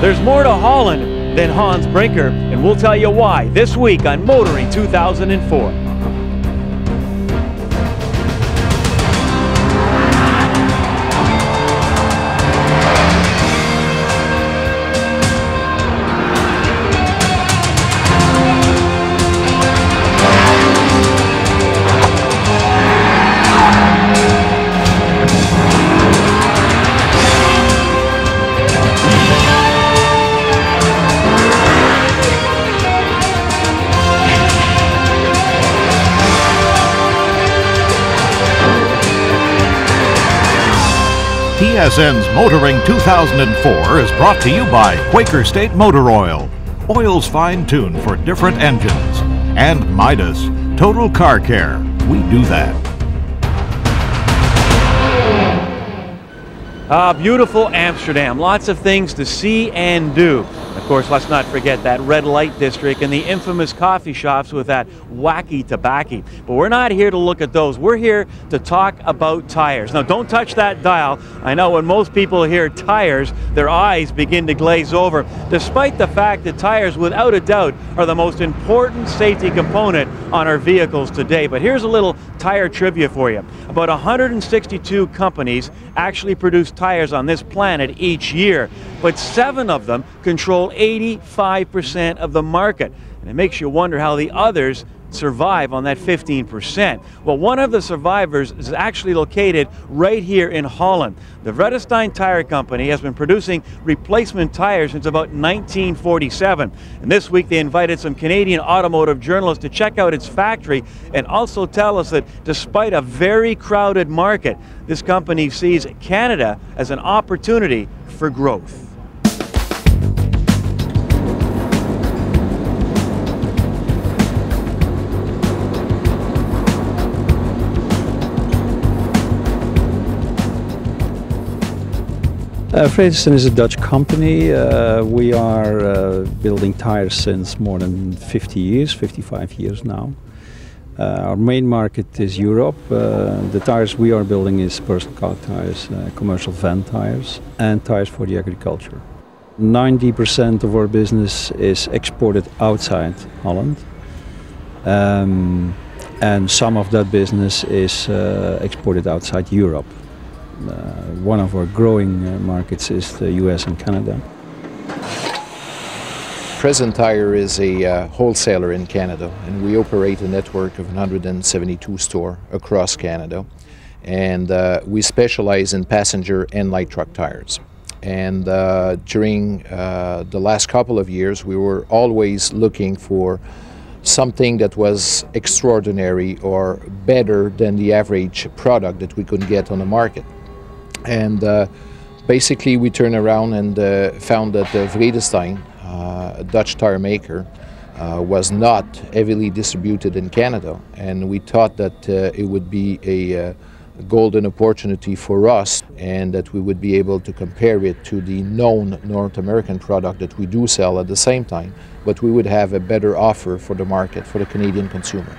There's more to Holland than Hans Brinker, and we'll tell you why this week on Motoring 2004. TSN's Motoring 2004 is brought to you by Quaker State Motor Oil. Oils fine tuned for different engines. And Midas, Total Car Care. We do that. Ah, beautiful Amsterdam. Lots of things to see and do. Of course, let's not forget that red light district and the infamous coffee shops with that wacky tobacco. But we're not here to look at those. We're here to talk about tires. Now, don't touch that dial. I know when most people hear tires, their eyes begin to glaze over, despite the fact that tires, without a doubt, are the most important safety component on our vehicles today. But here's a little tire trivia for you. About 162 companies actually produce tires on this planet each year, but seven of them control 85% of the market. And it makes you wonder how the others survive on that 15%. Well, one of the survivors is actually located right here in Holland. The Vredestein Tire Company has been producing replacement tires since about 1947. And this week they invited some Canadian automotive journalists to check out its factory and also tell us that despite a very crowded market, this company sees Canada as an opportunity for growth. Uh, is a Dutch company. Uh, we are uh, building tires since more than 50 years, 55 years now. Uh, our main market is Europe. Uh, the tires we are building is personal car tires, uh, commercial van tires, and tires for the agriculture. 90% of our business is exported outside Holland. Um, and some of that business is exported outside Europe. Uh, one of our growing uh, markets is the US and Canada. Present Tire is a uh, wholesaler in Canada and we operate a network of 172 stores across Canada and uh, we specialize in passenger and light truck tires. And uh, during uh, the last couple of years we were always looking for something that was extraordinary or better than the average product that we could get on the market. And uh, basically we turned around and uh, found that uh, Vredestein, uh, a Dutch tire maker, uh, was not heavily distributed in Canada. And we thought that uh, it would be a golden opportunity for us and that we would be able to compare it to the known North American product that we do sell at the same time, but we would have a better offer for the market, for the Canadian consumer.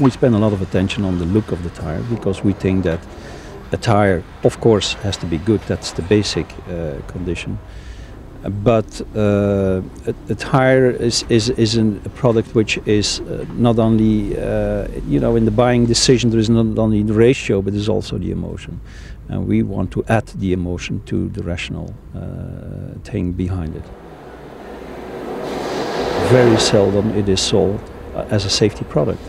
We spend a lot of attention on the look of the tire because we think that a tire, of course, has to be good. That's the basic uh, condition. But uh, a, a, tire is, is, is an, a product which is uh, not only, uh, you know, in the buying decision, there is not only the ratio, but there's also the emotion. And we want to add the emotion to the rational uh, thing behind it. Very seldom it is sold uh, as a safety product.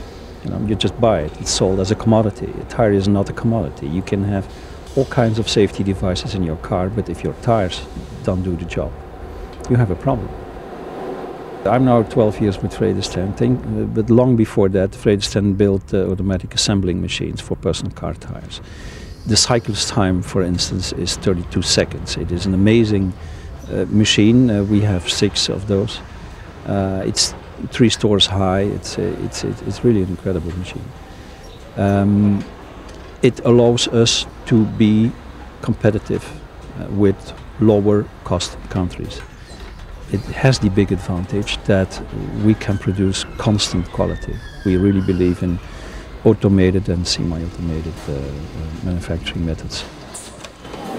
You know, you just buy it. It's sold as a commodity. A tire is not a commodity. You can have all kinds of safety devices in your car, but if your tires don't do the job, you have a problem. I'm now 12 years with Vredestein, but long before that, Vredestein built uh, automatic assembling machines for personal car tires. The cyclist time, for instance, is 32 seconds. It is an amazing uh, machine. Uh, we have six of those. Uh, it's three stores high. It's a, it's it's really an incredible machine. Um, it allows us to be competitive uh, with lower cost countries. It has the big advantage that we can produce constant quality. We really believe in automated and semi-automated uh, uh, manufacturing methods.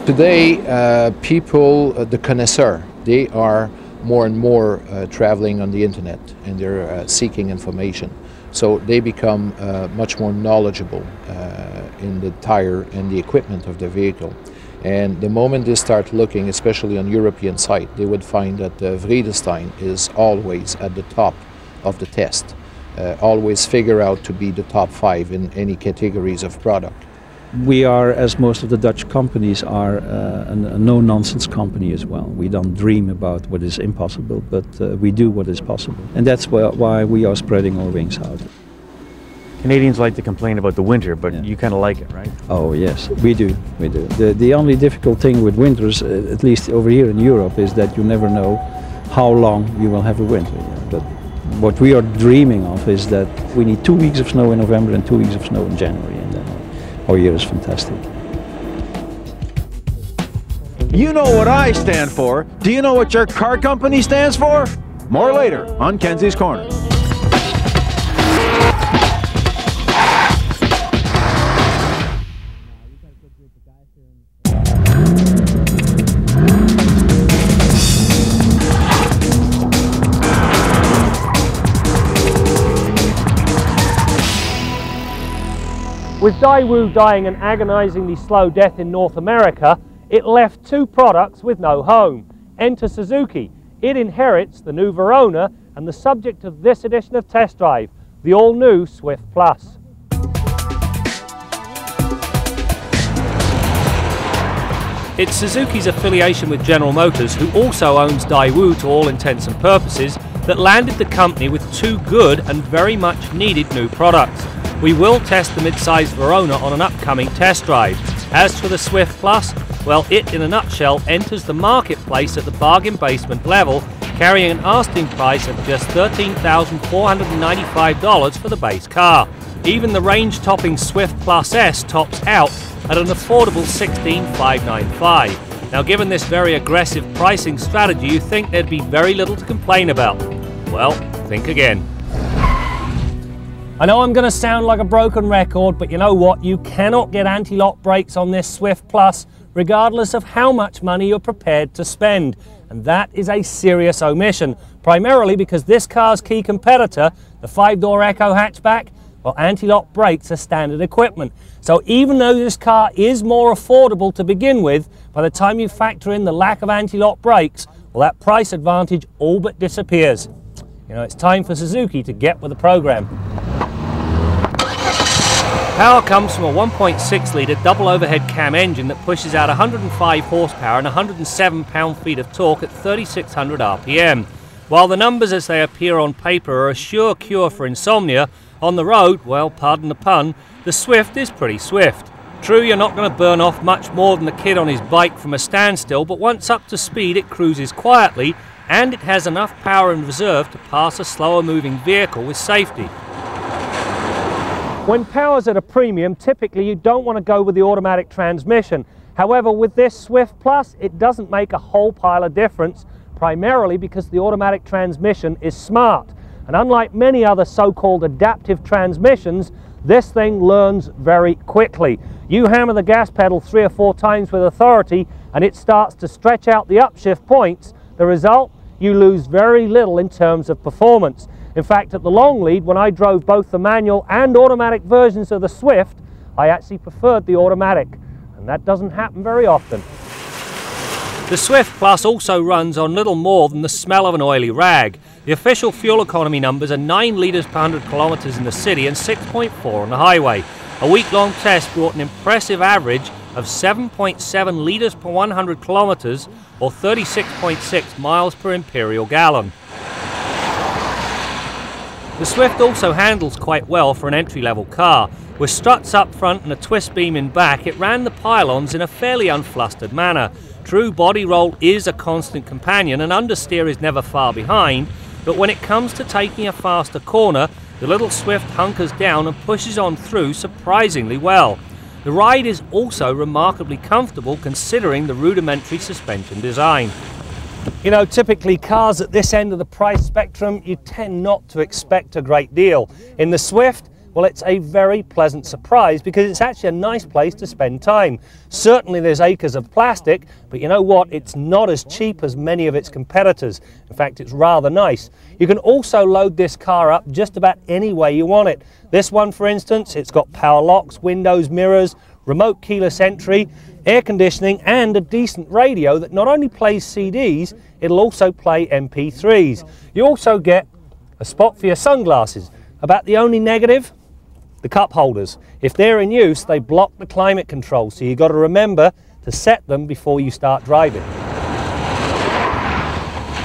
Today, uh, people, uh, the connoisseur, they are more and more uh, traveling on the internet and they're uh, seeking information. So they become uh, much more knowledgeable uh, in the tire and the equipment of the vehicle. And the moment they start looking, especially on European site, they would find that uh, Vredestein is always at the top of the test. Uh, always figure out to be the top five in any categories of product. We are, as most of the Dutch companies are, uh, a, a no-nonsense company as well. We don't dream about what is impossible, but uh, we do what is possible. And that's why, why we are spreading our wings out. Canadians like to complain about the winter, but Yeah. you kind of like it, right? Oh yes, we do, we do. The, the only difficult thing with winters, uh, at least over here in Europe, is that you never know how long you will have a winter. yeah. But what we are dreaming of is that we need two weeks of snow in November and two weeks of snow in January, Oh, our year is fantastic. You know what I stand for. Do you know what your car company stands for? More later on Kenzie's Corner. With Daewoo dying an agonizingly slow death in North America, it left two products with no home. Enter Suzuki. It inherits the new Verona and the subject of this edition of Test Drive, the all-new Swift Plus. It's Suzuki's affiliation with General Motors, who also owns Daewoo to all intents and purposes, that landed the company with two good and very much needed new products. We will test the mid-sized Verona on an upcoming test drive. As for the Swift Plus, well, it in a nutshell enters the marketplace at the bargain basement level, carrying an asking price of just $13,495 for the base car. Even the range-topping Swift Plus S tops out at an affordable $16,595. Now, given this very aggressive pricing strategy, you think there'd be very little to complain about. Well, think again. I know I'm going to sound like a broken record, but you know what? You cannot get anti-lock brakes on this Swift Plus, regardless of how much money you're prepared to spend. And that is a serious omission, primarily because this car's key competitor, the five-door Echo hatchback, well, anti-lock brakes are standard equipment. So even though this car is more affordable to begin with, by the time you factor in the lack of anti-lock brakes, well, that price advantage all but disappears. You know, it's time for Suzuki to get with the program. Power comes from a 1.6 litre double overhead cam engine that pushes out 105 horsepower and 107 pound-feet of torque at 3600 RPM. While the numbers as they appear on paper are a sure cure for insomnia, on the road, well, pardon the pun, the Swift is pretty swift. True, you're not going to burn off much more than the kid on his bike from a standstill, but once up to speed, it cruises quietly and it has enough power in reserve to pass a slower moving vehicle with safety. When power's at a premium, typically you don't want to go with the automatic transmission. However, with this Swift Plus, it doesn't make a whole pile of difference, primarily because the automatic transmission is smart. And unlike many other so-called adaptive transmissions, this thing learns very quickly. You hammer the gas pedal three or four times with authority and it starts to stretch out the upshift points. The result, you lose very little in terms of performance. In fact, at the long lead, when I drove both the manual and automatic versions of the Swift, I actually preferred the automatic, and that doesn't happen very often. The Swift Plus also runs on little more than the smell of an oily rag. The official fuel economy numbers are 9 litres per 100 kilometres in the city and 6.4 on the highway. A week-long test brought an impressive average of 7.7 litres per 100 kilometres or 36.6 miles per imperial gallon. The Swift also handles quite well for an entry-level car. With struts up front and a twist beam in back, it ran the pylons in a fairly unflustered manner. True body roll is a constant companion and understeer is never far behind, but when it comes to taking a faster corner, the little Swift hunkers down and pushes on through surprisingly well. The ride is also remarkably comfortable considering the rudimentary suspension design. You know, typically cars at this end of the price spectrum, you tend not to expect a great deal. In the Swift, Well, it's a very pleasant surprise because it's actually a nice place to spend time. Certainly there's acres of plastic, but you know what? It's not as cheap as many of its competitors. In fact, it's rather nice. You can also load this car up just about any way you want it. This one, for instance, it's got power locks, windows, mirrors, remote keyless entry, air conditioning and a decent radio that not only plays CDs, it'll also play MP3s. You also get a spot for your sunglasses. About the only negative, the cup holders. If they're in use, they block the climate control, so you've got to remember to set them before you start driving.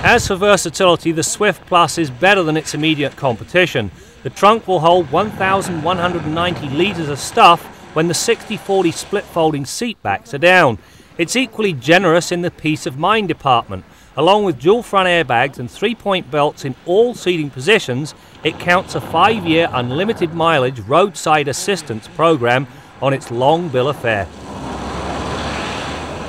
As for versatility, the Swift Plus is better than its immediate competition. The trunk will hold 1,190 litres of stuff when the 60-40 split folding seat backs are down. It's equally generous in the peace of mind department. Along with dual front airbags and three-point belts in all seating positions, it counts a five-year unlimited mileage roadside assistance program on its long bill of fare.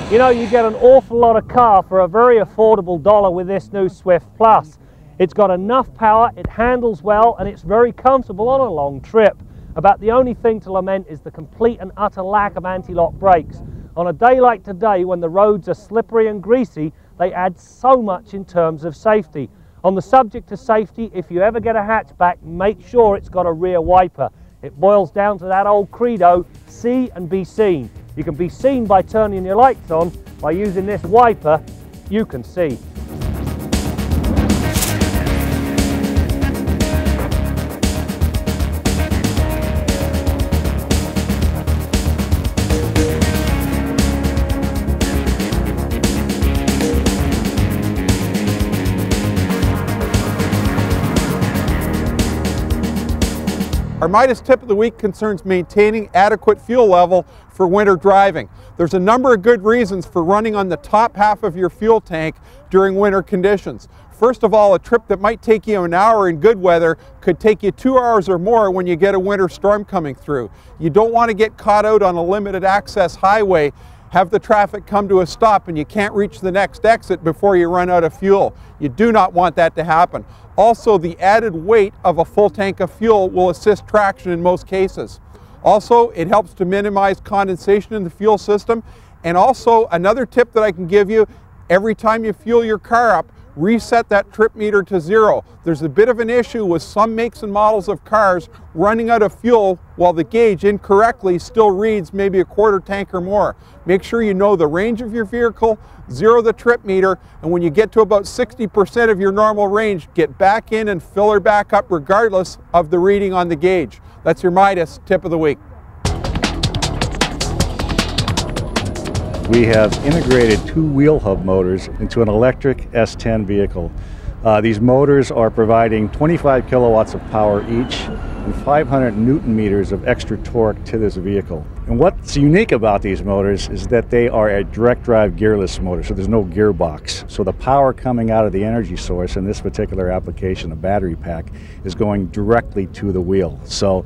You know, you get an awful lot of car for a very affordable dollar with this new Swift Plus. It's got enough power, it handles well, and it's very comfortable on a long trip. About the only thing to lament is the complete and utter lack of anti-lock brakes. On a day like today, when the roads are slippery and greasy, they add so much in terms of safety. On the subject of safety, if you ever get a hatchback, make sure it's got a rear wiper. It boils down to that old credo, see and be seen. You can be seen by turning your lights on. By using this wiper, you can see. Our Midas tip of the week concerns maintaining adequate fuel level for winter driving. There's a number of good reasons for running on the top half of your fuel tank during winter conditions. First of all, a trip that might take you an hour in good weather could take you two hours or more when you get a winter storm coming through. You don't want to get caught out on a limited access highway have the traffic come to a stop and you can't reach the next exit before you run out of fuel. You do not want that to happen. Also, the added weight of a full tank of fuel will assist traction in most cases. Also, it helps to minimize condensation in the fuel system. And also, another tip that I can give you, every time you fuel your car up, reset that trip meter to zero. There's a bit of an issue with some makes and models of cars running out of fuel while the gauge incorrectly still reads maybe a quarter tank or more. Make sure you know the range of your vehicle, zero the trip meter, and when you get to about 60% of your normal range, get back in and fill her back up regardless of the reading on the gauge. That's your Midas tip of the week. We have integrated two wheel hub motors into an electric S10 vehicle. Uh, these motors are providing 25 kilowatts of power each and 500 newton meters of extra torque to this vehicle. And what's unique about these motors is that they are a direct drive gearless motor, so there's no gearbox. So the power coming out of the energy source in this particular application, a battery pack, is going directly to the wheel. So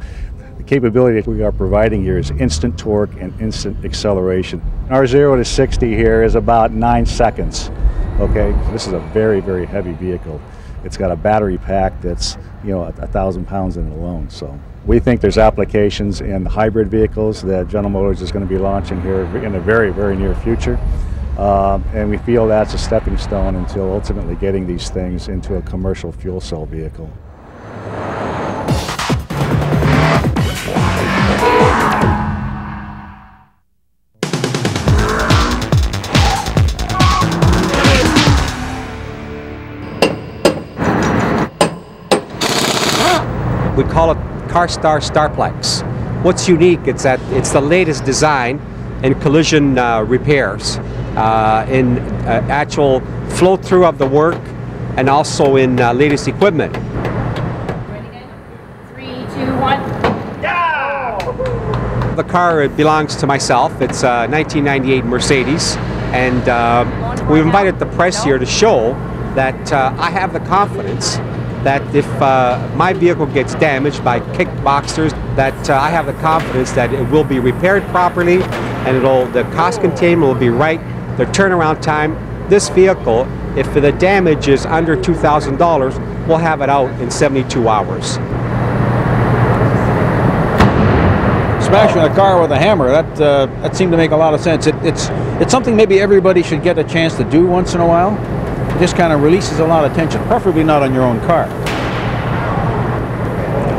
the capability we are providing here is instant torque and instant acceleration. Our 0 to 60 here is about 9 seconds. Okay, this is a very, very heavy vehicle. It's got a battery pack that's, you know, a, a thousand pounds in it alone. So we think there's applications in hybrid vehicles that General Motors is going to be launching here in a very, very near future. Uh, and we feel that's a stepping stone until ultimately getting these things into a commercial fuel cell vehicle. Call it CarStar Starplex. What's unique is that it's the latest design in collision uh, repairs, uh, in uh, actual flow through of the work, and also in uh, latest equipment. Three, two, one. The car it belongs to myself. It's a 1998 Mercedes, and uh, we've invited the press here to show that uh, I have the confidence that if uh, my vehicle gets damaged by kickboxers, that uh, I have the confidence that it will be repaired properly and it'll the cost containment will be right, the turnaround time. This vehicle, if the damage is under $2,000, we'll have it out in 72 hours. smashing a car with a hammer. That uh, that seemed to make a lot of sense. It, it's it's something maybe everybody should get a chance to do once in a while. Just kind of releases a lot of tension, preferably not on your own car.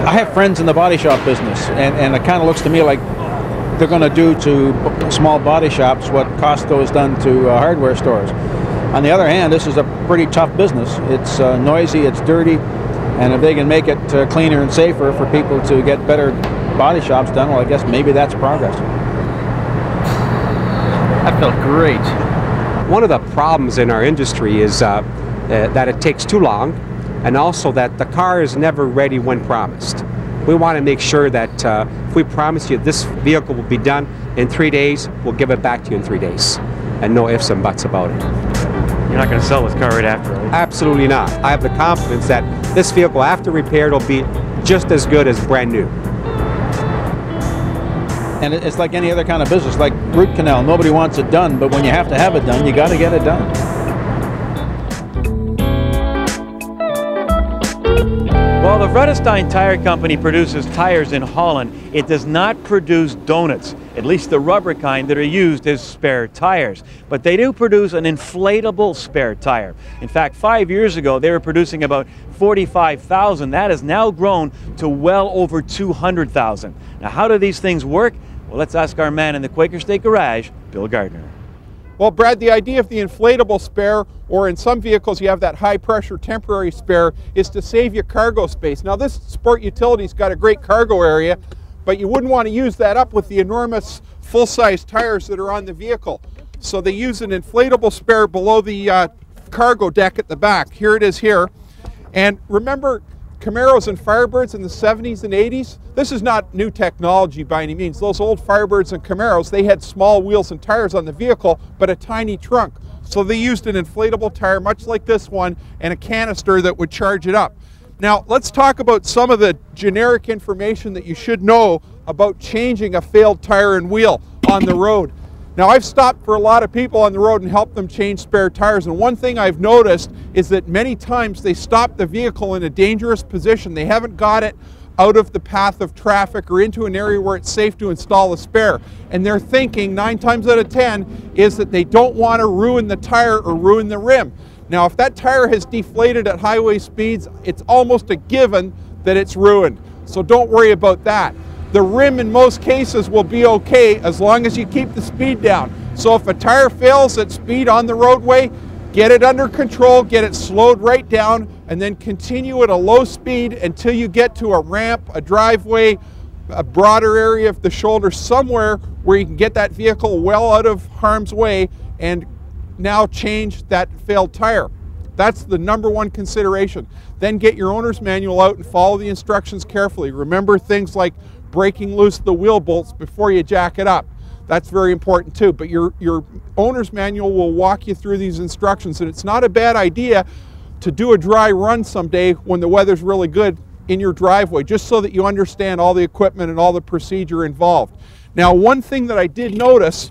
I have friends in the body shop business, and, and it kind of looks to me like they're going to do to small body shops what Costco has done to uh, hardware stores. On the other hand, this is a pretty tough business. It's uh, noisy, it's dirty, and if they can make it uh, cleaner and safer for people to get better body shops done, well, I guess maybe that's progress. That felt great. One of the problems in our industry is uh, uh, that it takes too long, and also that the car is never ready when promised. We want to make sure that uh, if we promise you this vehicle will be done in three days, we'll give it back to you in three days, and no ifs and buts about it. You're not going to sell this car right after, right? Absolutely not. I have the confidence that this vehicle, after repaired, will be just as good as brand new. And it's like any other kind of business, like root canal. Nobody wants it done, but when you have to have it done, you got to get it done. While the Vredestein Tire Company produces tires in Holland, it does not produce donuts, at least the rubber kind that are used as spare tires. But they do produce an inflatable spare tire. In fact, five years ago, they were producing about 45,000. That has now grown to well over 200,000. Now, how do these things work? Well, let's ask our man in the Quaker State Garage, Bill Gardner. Well, Brad, the idea of the inflatable spare, or in some vehicles you have that high pressure temporary spare, is to save your cargo space. Now, this sport utility's got a great cargo area, but you wouldn't want to use that up with the enormous full size tires that are on the vehicle. So they use an inflatable spare below the uh, cargo deck at the back. Here it is here. And remember, Camaros and Firebirds in the 70s and 80s, this is not new technology by any means. Those old Firebirds and Camaros, they had small wheels and tires on the vehicle, but a tiny trunk. So they used an inflatable tire, much like this one, and a canister that would charge it up. Now, let's talk about some of the generic information that you should know about changing a failed tire and wheel on the road. Now I've stopped for a lot of people on the road and helped them change spare tires and one thing I've noticed is that many times they stop the vehicle in a dangerous position. They haven't got it out of the path of traffic or into an area where it's safe to install a spare. And their thinking, nine times out of 10, is that they don't want to ruin the tire or ruin the rim. Now, if that tire has deflated at highway speeds, it's almost a given that it's ruined. So don't worry about that the rim in most cases will be okay as long as you keep the speed down. So if a tire fails at speed on the roadway, get it under control, get it slowed right down, and then continue at a low speed until you get to a ramp, a driveway, a broader area of the shoulder, somewhere where you can get that vehicle well out of harm's way and now change that failed tire. That's the number one consideration. Then get your owner's manual out and follow the instructions carefully. Remember things like breaking loose the wheel bolts before you jack it up. That's very important too. But your, your owner's manual will walk you through these instructions. And it's not a bad idea to do a dry run someday when the weather's really good in your driveway, just so that you understand all the equipment and all the procedure involved. Now, one thing that I did notice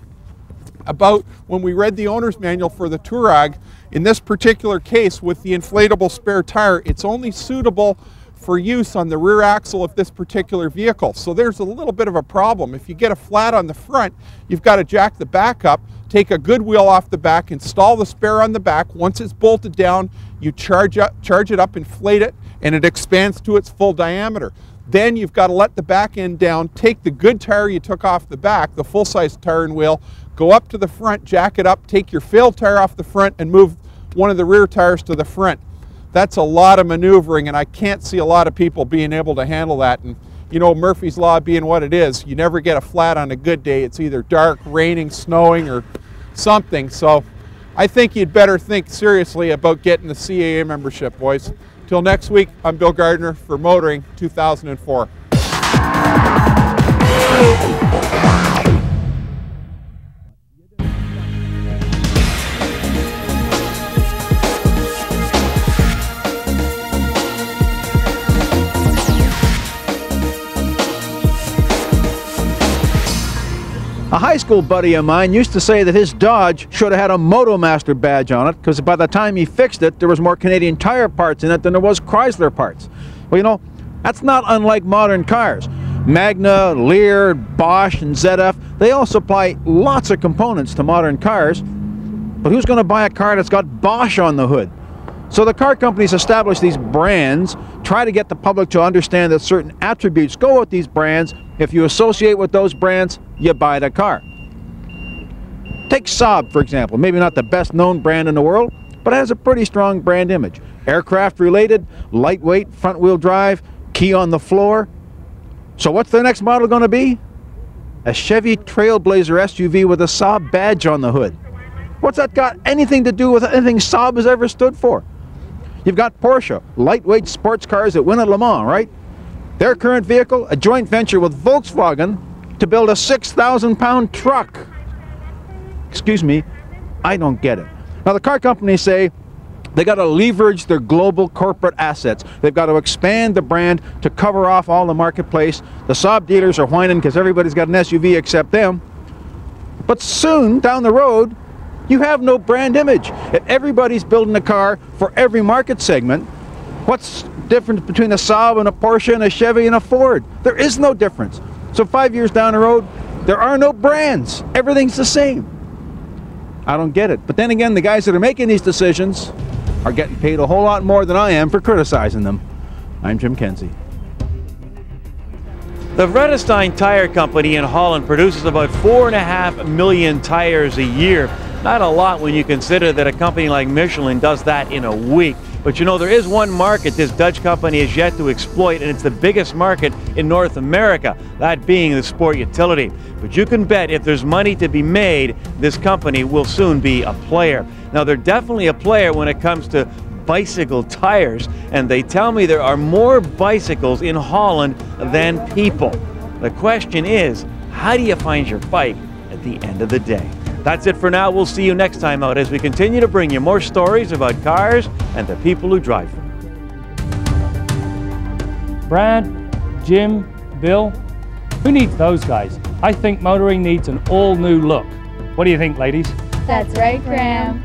about when we read the owner's manual for the Touareg, in this particular case with the inflatable spare tire, it's only suitable for use on the rear axle of this particular vehicle. So there's a little bit of a problem. If you get a flat on the front, you've got to jack the back up, take a good wheel off the back, install the spare on the back. Once it's bolted down, you charge, up, charge it up, inflate it, and it expands to its full diameter. Then you've got to let the back end down, take the good tire you took off the back, the full-size tire and wheel, go up to the front, jack it up, take your failed tire off the front, and move one of the rear tires to the front that's a lot of maneuvering and I can't see a lot of people being able to handle that. And you know, Murphy's Law being what it is, you never get a flat on a good day. It's either dark, raining, snowing, or something. So I think you'd better think seriously about getting the CAA membership, boys. Till next week, I'm Bill Gardner for Motoring 2004. High school buddy of mine used to say that his Dodge should have had a Motomaster badge on it because by the time he fixed it, there was more Canadian Tire parts in it than there was Chrysler parts. Well, you know, that's not unlike modern cars. Magna, Lear, Bosch, and ZF, they all supply lots of components to modern cars. But who's going to buy a car that's got Bosch on the hood? So the car companies establish these brands, try to get the public to understand that certain attributes go with these brands. If you associate with those brands, you buy the car. Take Saab, for example, maybe not the best known brand in the world, but it has a pretty strong brand image. Aircraft related, lightweight, front wheel drive, key on the floor. So what's the next model going to be? A Chevy Trailblazer SUV with a Saab badge on the hood. What's that got anything to do with anything Saab has ever stood for? You've got Porsche, lightweight sports cars that win at Le Mans, right? Their current vehicle, a joint venture with Volkswagen to build a 6,000 pound truck. Excuse me, I don't get it. Now the car companies say they got to leverage their global corporate assets. They've got to expand the brand to cover off all the marketplace. The Saab dealers are whining because everybody's got an SUV except them. But soon, down the road, you have no brand image. If everybody's building a car for every market segment, what's difference between a Saab and a Porsche and a Chevy and a Ford? There is no difference. So five years down the road, there are no brands. Everything's the same. I don't get it. But then again, the guys that are making these decisions are getting paid a whole lot more than I am for criticizing them. I'm Jim Kenzie. The Vredestein Tire Company in Holland produces about four and a half million tires a year. Not a lot when you consider that a company like Michelin does that in a week. But you know, there is one market this Dutch company has yet to exploit, and it's the biggest market in North America, that being the sport utility. But you can bet if there's money to be made, this company will soon be a player. Now, they're definitely a player when it comes to bicycle tires, and they tell me there are more bicycles in Holland than people. The question is, how do you find your bike at the end of the day? That's it for now. We'll see you next time out as we continue to bring you more stories about cars and the people who drive them. Brad, Jim, Bill, who needs those guys? I think motoring needs an all new look. What do you think, ladies? That's right, Graham.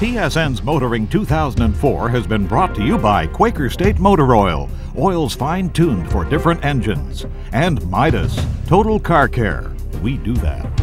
TSN's Motoring 2004 has been brought to you by Quaker State Motor Oil, oils fine tuned for different engines, and Midas, Total Car Care. We do that.